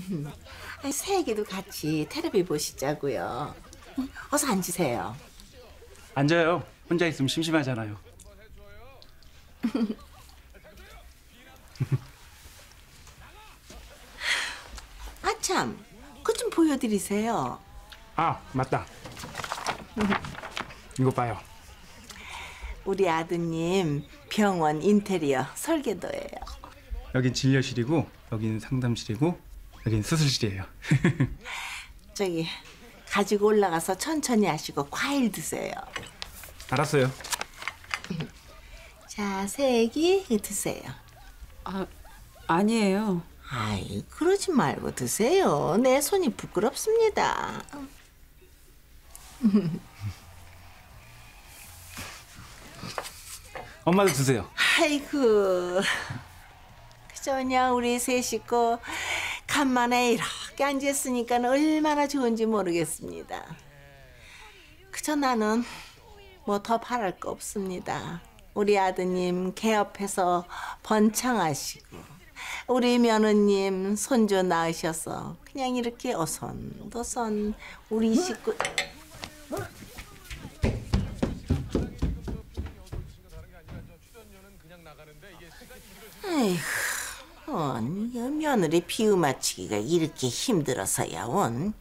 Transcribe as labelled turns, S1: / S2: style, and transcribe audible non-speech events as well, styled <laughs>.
S1: <laughs> 아니, 새애기도 같이 테레비 보시자고요. 응, 어서 앉으세요.
S2: 앉아요. 혼자 있으면 심심하잖아요. <laughs>
S1: 아참, 그거 좀 보여드리세요.
S2: 아 맞다. 이거 봐요.
S1: 우리 아드님 병원 인테리어 설계도예요.
S2: 여긴 진료실이고 여긴 상담실이고 여긴 수술실이에요. <laughs>
S1: 저기 가지고 올라가서 천천히 하시고 과일 드세요.
S2: 알았어요.
S1: 자, 새애기 드세요.
S3: 아, 아니에요.
S1: 아이, 그러지 말고 드세요. 내 손이 부끄럽습니다. <laughs>
S2: 엄마도 드세요.
S1: 아이고, 그저 그냥 우리 세 식구 간만에 이렇게 앉았으니까 얼마나 좋은지 모르겠습니다. 그저 나는 뭐 더 바랄 거 없습니다. 우리 아드님 개업해서 번창하시고 우리 며느님 손주 낳으셔서 그냥 이렇게 어선도선 우리 식구 에휴, 원, 이 며느리 비유 맞추기가 이렇게 힘들어서야 원.